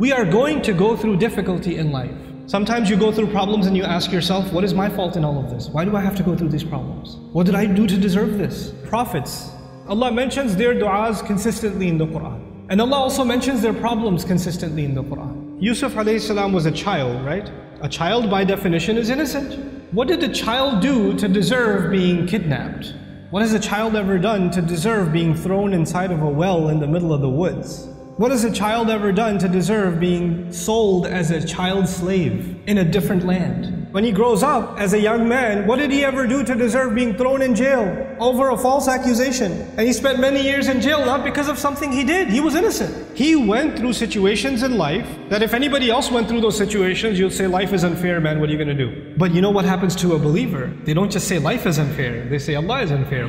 We are going to go through difficulty in life. Sometimes you go through problems and you ask yourself, what is my fault in all of this? Why do I have to go through these problems? What did I do to deserve this? Prophets, Allah mentions their du'as consistently in the Quran. And Allah also mentions their problems consistently in the Quran. Yusuf salam was a child, right? A child by definition is innocent. What did the child do to deserve being kidnapped? What has a child ever done to deserve being thrown inside of a well in the middle of the woods? What has a child ever done to deserve being sold as a child slave in a different land? When he grows up as a young man, what did he ever do to deserve being thrown in jail over a false accusation? And he spent many years in jail not because of something he did. He was innocent. He went through situations in life that if anybody else went through those situations, you'd say, Life is unfair, man, what are you going to do? But you know what happens to a believer? They don't just say life is unfair, they say Allah is unfair.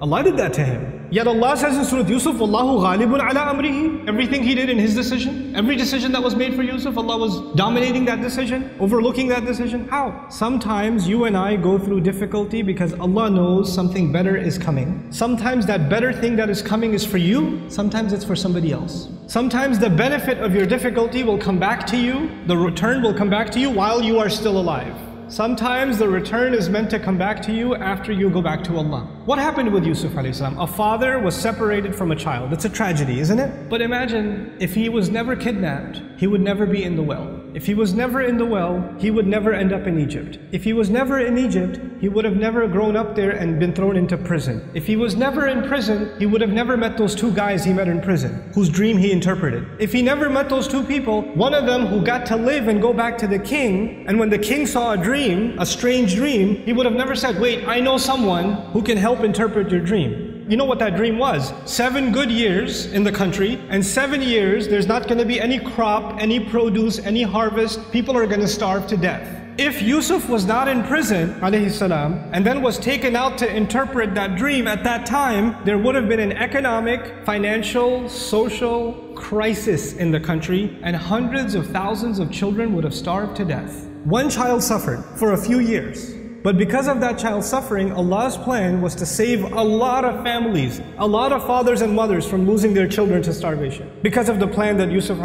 Allah did that to him. Yet Allah says in Surah Yusuf, Allahu ghalibun ala amrihi. Everything he did in his decision, every decision that was made for Yusuf, Allah was dominating that decision, overlooking that decision. How? Sometimes you and I go through difficulty because Allah knows something better is coming. Sometimes that better thing that is coming is for you, sometimes it's for somebody else. Sometimes the benefit of your difficulty will come back to you, the return will come back to you while you are still alive. Sometimes the return is meant to come back to you after you go back to Allah. What happened with Yusuf salam? A father was separated from a child. It's a tragedy, isn't it? But imagine if he was never kidnapped, he would never be in the well. If he was never in the well, he would never end up in Egypt. If he was never in Egypt, he would have never grown up there and been thrown into prison. If he was never in prison, he would have never met those two guys he met in prison, whose dream he interpreted. If he never met those two people, one of them who got to live and go back to the king, and when the king saw a dream, a strange dream, he would have never said, Wait, I know someone who can help interpret your dream. You know what that dream was? Seven good years in the country, and seven years there's not going to be any crop, any produce, any harvest. People are going to starve to death. If Yusuf was not in prison, salam, and then was taken out to interpret that dream at that time, there would have been an economic, financial, social crisis in the country, and hundreds of thousands of children would have starved to death. One child suffered for a few years. But because of that child's suffering, Allah's plan was to save a lot of families, a lot of fathers and mothers from losing their children to starvation. Because of the plan that Yusuf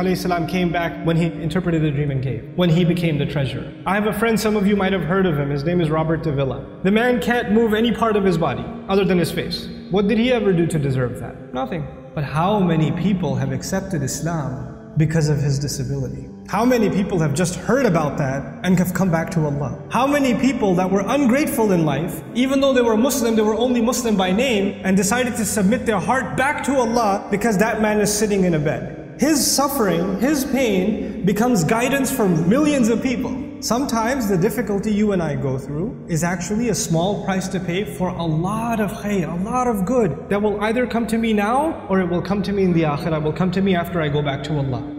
came back when he interpreted the dream and gave, when he became the treasurer. I have a friend, some of you might have heard of him. His name is Robert Davila. The man can't move any part of his body other than his face. What did he ever do to deserve that? Nothing. But how many people have accepted Islam because of his disability? How many people have just heard about that and have come back to Allah? How many people that were ungrateful in life, even though they were Muslim, they were only Muslim by name, and decided to submit their heart back to Allah because that man is sitting in a bed? His suffering, his pain becomes guidance for millions of people. Sometimes the difficulty you and I go through is actually a small price to pay for a lot of khair, a lot of good that will either come to me now or it will come to me in the akhirah, will come to me after I go back to Allah.